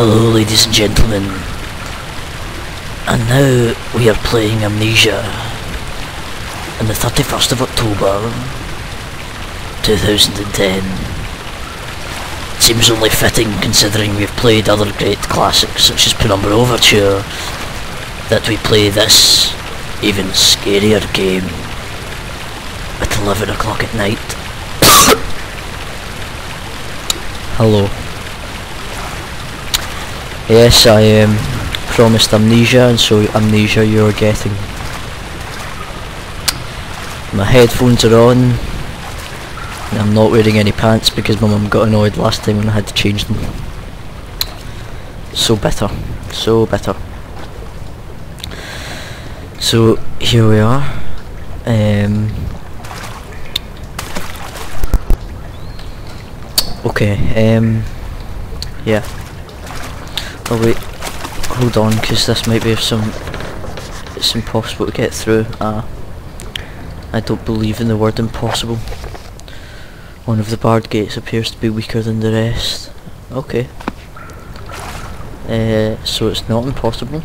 Hello, ladies and gentlemen. And now we are playing Amnesia on the 31st of October 2010. Seems only fitting considering we've played other great classics such as Penumbra Overture that we play this even scarier game at 11 o'clock at night. Hello. Yes, I um, promised amnesia, and so amnesia you're getting. My headphones are on, and I'm not wearing any pants because my mum got annoyed last time when I had to change them. So bitter, so bitter. So here we are. Um, okay, um, yeah. Oh wait, hold on, because this might be some... It's impossible to get through. Ah. I don't believe in the word impossible. One of the barred gates appears to be weaker than the rest. Okay. Uh, so it's not impossible.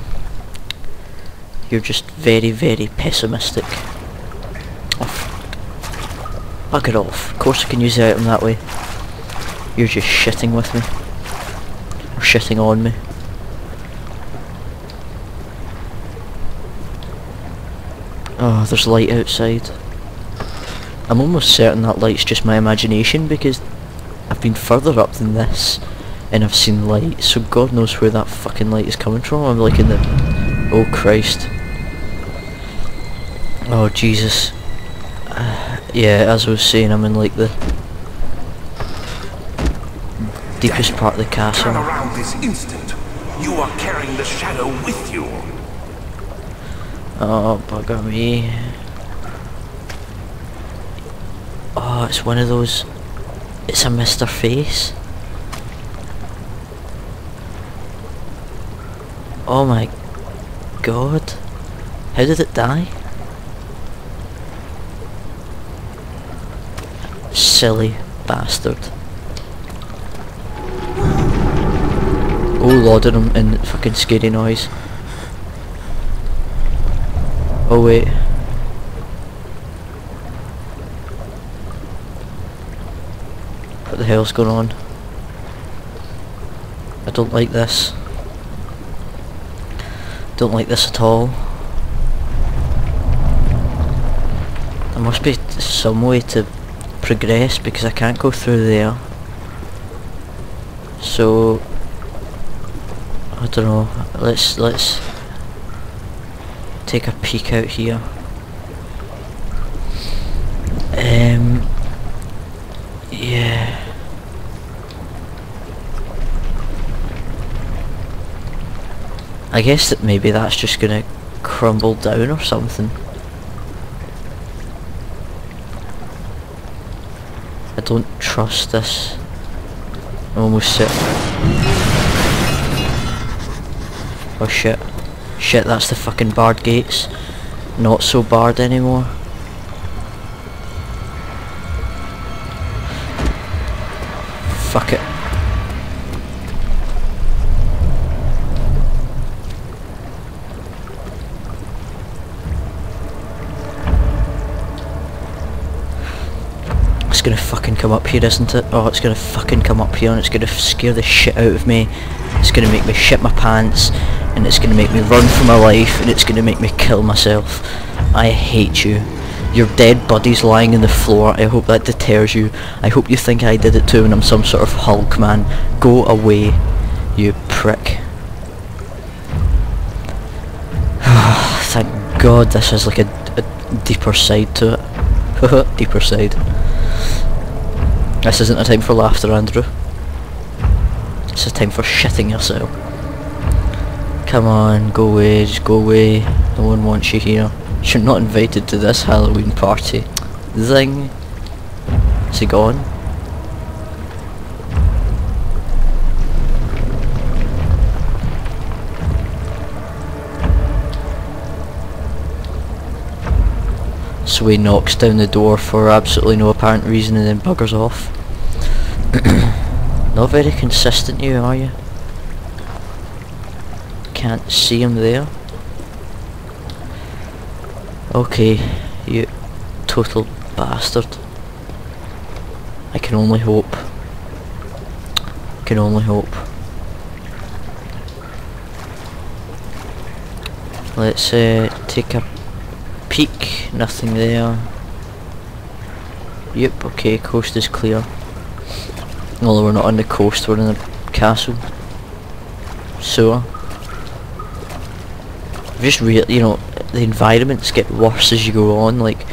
You're just very, very pessimistic. Oh, bugger off. Of course I can use the item that way. You're just shitting with me. Or shitting on me. Oh, there's light outside. I'm almost certain that light's just my imagination because I've been further up than this and I've seen light, so God knows where that fucking light is coming from. I'm like in the... Oh Christ. Oh Jesus. Uh, yeah, as I was saying, I'm in like the deepest part of the castle. Turn around this instant. You are carrying the shadow with you. Oh, bugger me. Oh, it's one of those... It's a Mr. Face. Oh my god. How did it die? Silly bastard. Oh, laudanum and fucking scary noise. Oh wait. What the hell's going on? I don't like this. Don't like this at all. There must be some way to progress because I can't go through there. So I don't know. Let's let's take a peek out here. Um, yeah. I guess that maybe that's just gonna crumble down or something. I don't trust this. I'm almost set. Oh shit. Shit, that's the fucking barred gates. Not so barred anymore. Fuck it. It's gonna fucking come up here, isn't it? Oh, it's gonna fucking come up here and it's gonna scare the shit out of me. It's gonna make me shit my pants and it's gonna make me run for my life and it's gonna make me kill myself. I hate you. Your dead body's lying on the floor. I hope that deters you. I hope you think I did it too and I'm some sort of Hulk man. Go away, you prick. Thank God this has like a, a deeper side to it. deeper side. This isn't a time for laughter, Andrew. It's a time for shitting yourself. Come on, go away, just go away. No one wants you here. You're not invited to this Halloween party. Zing. Is he gone? So he knocks down the door for absolutely no apparent reason and then buggers off. Not very consistent you, are you? Can't see him there. Okay, you total bastard. I can only hope. Can only hope. Let's uh, take a peek. Nothing there. Yep, okay, coast is clear. Although we're not on the coast, we're in the castle. Sewer. Just real, you know, the environments get worse as you go on. Like,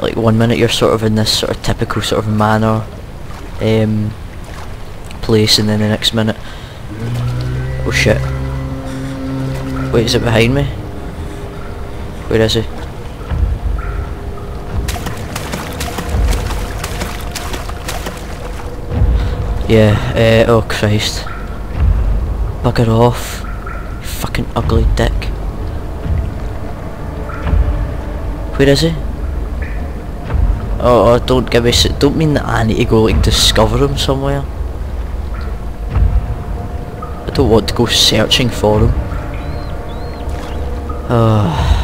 like one minute you're sort of in this sort of typical sort of manor um, place, and then the next minute, oh shit! Wait, is it behind me? Where is he? Yeah, uh, oh Christ. Bugger off. You fucking ugly dick. Where is he? Oh, oh, don't give me s- don't mean that I need to go like discover him somewhere. I don't want to go searching for him. Oh. Ah.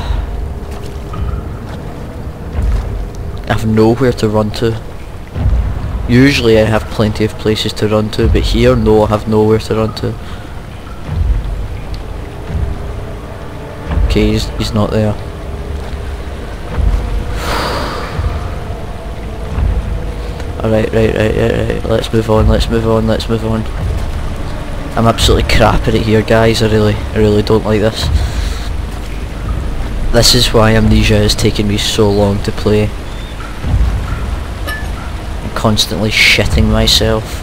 I have nowhere to run to. Usually I have plenty of places to run to, but here no, I have nowhere to run to. Okay, he's, he's not there. Alright, right, right, right, right, let's move on, let's move on, let's move on. I'm absolutely crap at it here guys, I really, I really don't like this. This is why Amnesia has taken me so long to play. I'm constantly shitting myself.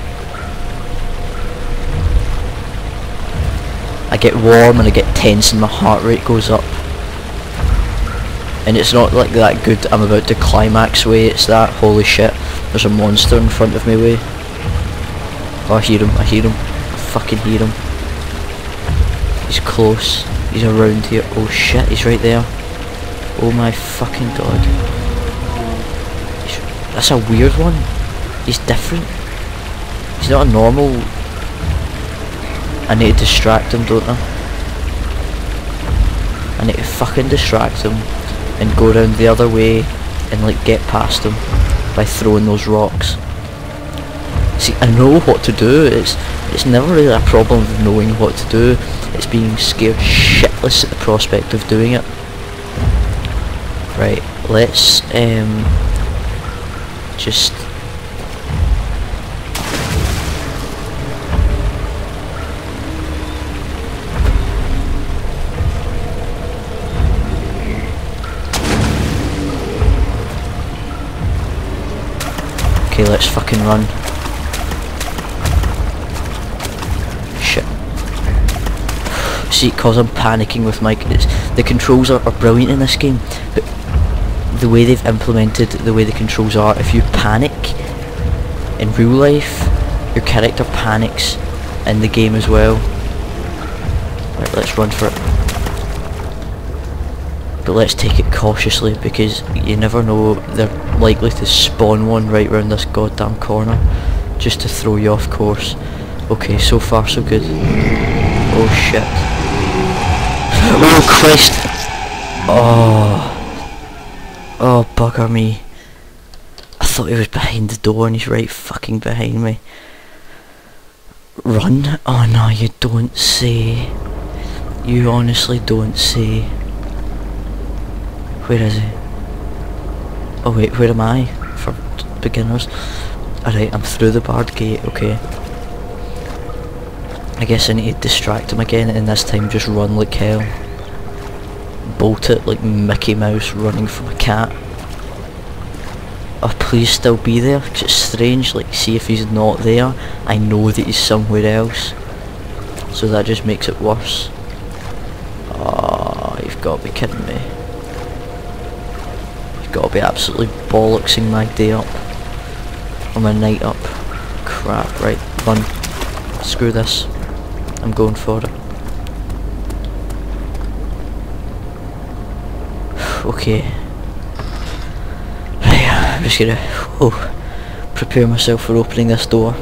I get warm and I get tense and my heart rate goes up. And it's not like that good I'm about to climax way, it's that holy shit, there's a monster in front of me way. Oh I hear him, I hear him. I fucking hear him. He's close. He's around here. Oh shit, he's right there. Oh my fucking god. He's, that's a weird one. He's different. He's not a normal... I need to distract him, don't I? I need to fucking distract him and go around the other way and like get past him by throwing those rocks. See, I know what to do. It's it's never really a problem of knowing what to do. It's being scared shitless at the prospect of doing it. Right, let's um just Okay, let's fucking run. Shit. See, cause I'm panicking with my... The controls are, are brilliant in this game, but the way they've implemented the way the controls are, if you panic in real life, your character panics in the game as well. Right, let's run for it. But let's take it cautiously because you never know, they're likely to spawn one right round this goddamn corner just to throw you off course. Okay, so far so good. Oh shit. Oh Christ! Oh. Oh bugger me. I thought he was behind the door and he's right fucking behind me. Run? Oh no, you don't say. You honestly don't say. Where is he? Oh wait, where am I? For beginners. Alright, I'm through the barred gate, okay. I guess I need to distract him again and this time just run like hell. Bolt it like Mickey Mouse running from a cat. Oh please still be there, 'cause it's strange, like see if he's not there, I know that he's somewhere else. So that just makes it worse. Oh, you've got to be kidding me. Got to be absolutely bollocksing my day up. Or my night up. Crap, right, run. Screw this. I'm going for it. okay. Right, I'm just gonna oh, prepare myself for opening this door.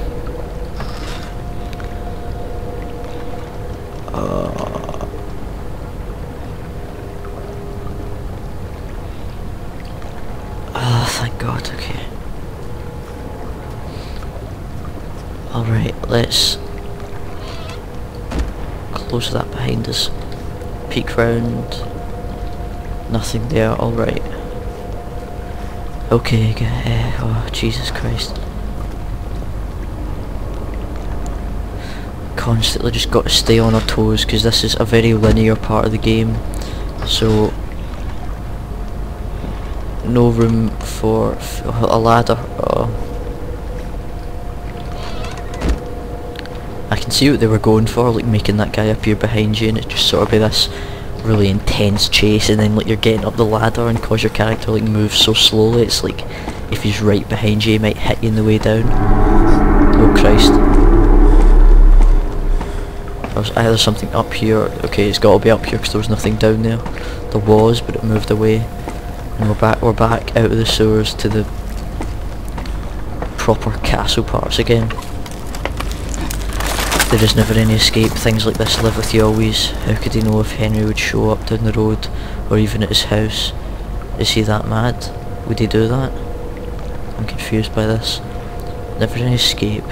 god, okay. Alright, let's close that behind us. Peek round. Nothing there, alright. Okay, uh, oh Jesus Christ. Constantly just got to stay on our toes because this is a very linear part of the game. So no room for a ladder. Oh. Uh, I can see what they were going for, like making that guy appear behind you and it just sort of be this really intense chase and then like you're getting up the ladder and cause your character like moves so slowly it's like if he's right behind you he might hit you in the way down. Oh Christ. I there's uh, either something up here, okay it's got to be up here because there was nothing down there. There was but it moved away. And we're back we're back out of the sewers to the proper castle parts again. There is never any escape, things like this live with you always. How could he know if Henry would show up down the road or even at his house? Is he that mad? Would he do that? I'm confused by this. Never any escape,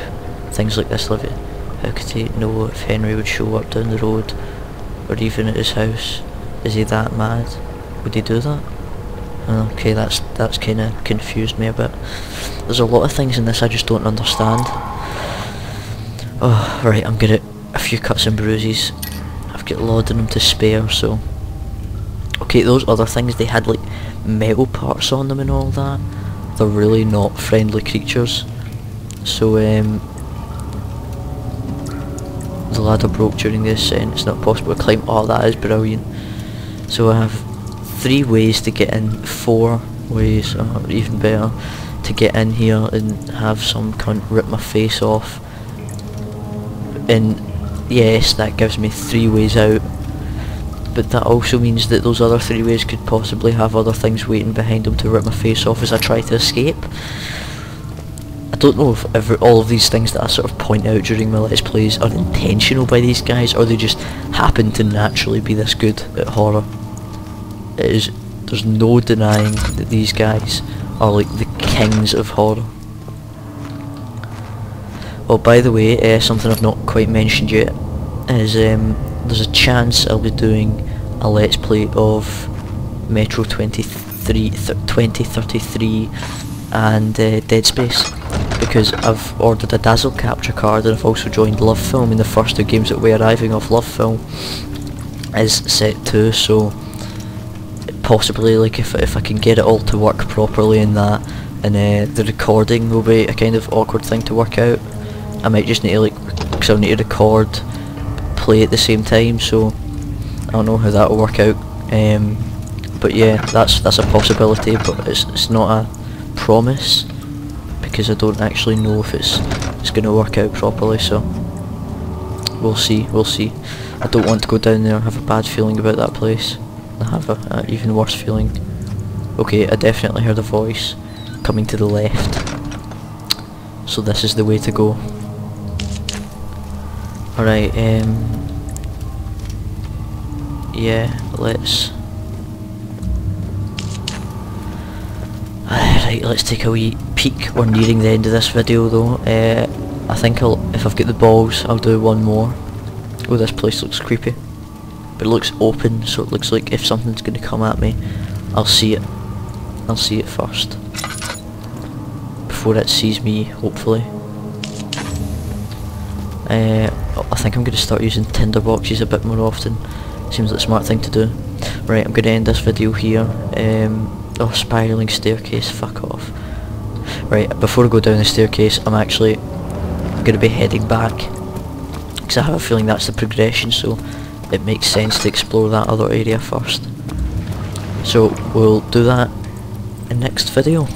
things like this live How could he know if Henry would show up down the road or even at his house? Is he that mad? Would he do that? Okay, that's that's kind of confused me a bit. There's a lot of things in this I just don't understand. Oh, right, I'm good at a few cuts and bruises. I've got laudanum to spare, so... Okay, those other things, they had like metal parts on them and all that. They're really not friendly creatures. So, um... The ladder broke during the ascent, it's not possible to climb. Oh, that is brilliant. So I have three ways to get in, four ways, or even better, to get in here and have some cunt rip my face off. And yes, that gives me three ways out, but that also means that those other three ways could possibly have other things waiting behind them to rip my face off as I try to escape. I don't know if all of these things that I sort of point out during my Let's Plays are intentional by these guys, or they just happen to naturally be this good at horror is there's no denying that these guys are like the kings of horror. Oh, by the way, uh, something I've not quite mentioned yet is um, there's a chance I'll be doing a let's play of Metro 23, 2033 and uh, Dead Space because I've ordered a Dazzle capture card and I've also joined Love Film in the first two games that we're arriving off Love Film is set to so possibly like if, if I can get it all to work properly in that and uh, the recording will be a kind of awkward thing to work out. I might just need to like because I'll need to record play at the same time so I don't know how that will work out. Um, but yeah that's that's a possibility but it's, it's not a promise because I don't actually know if it's it's going to work out properly so we'll see we'll see. I don't want to go down there and have a bad feeling about that place have a, a even worse feeling. Okay, I definitely heard a voice coming to the left. So this is the way to go. Alright, um... Yeah, let's... Alright, let's take a wee peek. We're nearing the end of this video though. Uh, I think I'll, if I've got the balls, I'll do one more. Oh, this place looks creepy but it looks open so it looks like if something's going to come at me I'll see it. I'll see it first. Before it sees me hopefully. Uh, I think I'm going to start using tinder boxes a bit more often. Seems like a smart thing to do. Right I'm going to end this video here. Um, oh spiralling staircase fuck off. Right before I go down the staircase I'm actually going to be heading back. Because I have a feeling that's the progression so it makes sense to explore that other area first. So we'll do that in next video.